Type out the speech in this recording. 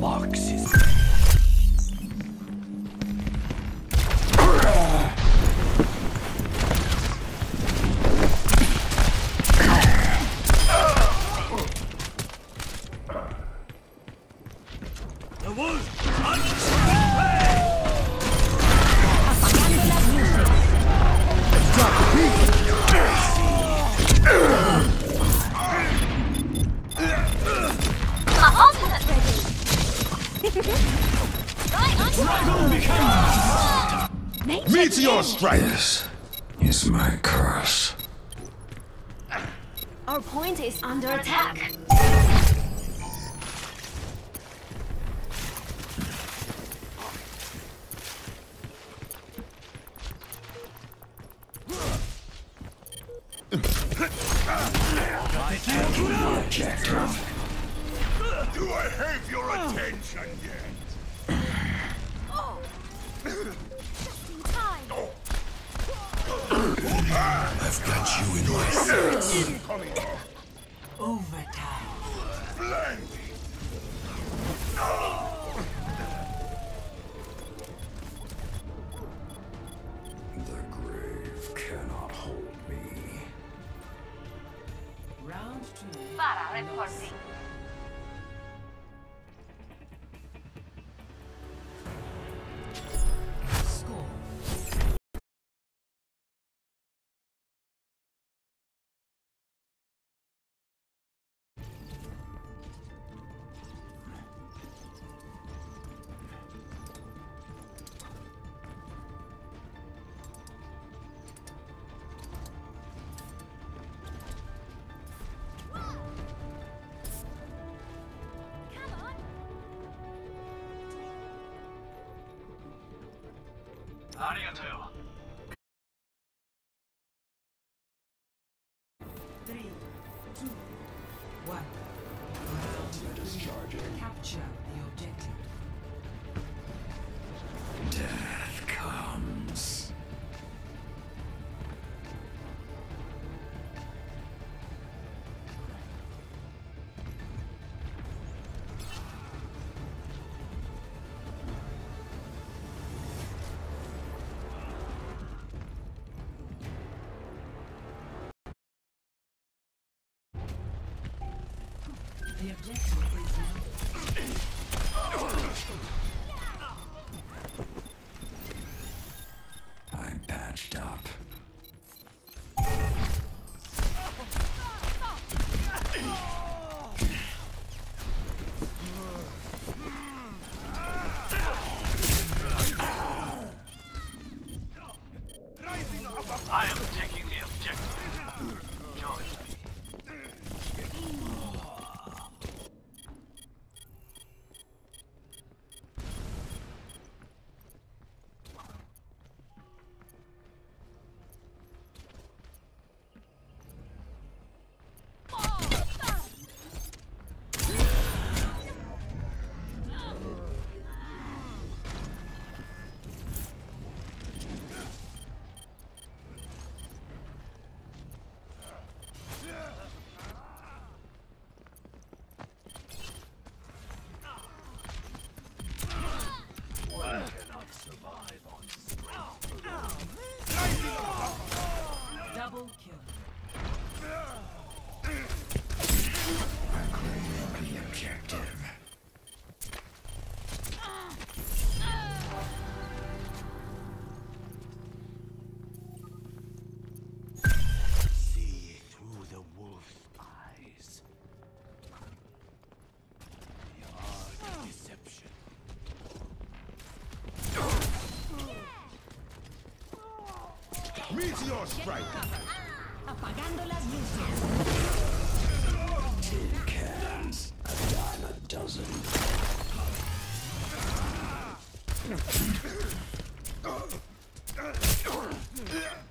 Marxism. Ready. right Meteor strike! This is my curse. Our point is under attack. Objective. Do I have your attention yet? Oh! Just in time. I've got you in my sights. Incoming! Overtime. Blinded! The grave cannot hold me. Round two. Para reporting. Three, two, one. Discharging. Capture the objective. I'm patched up. I am taking the objective. Join Meteor strike. Apagando las luces. Tin cans. A dime a dozen.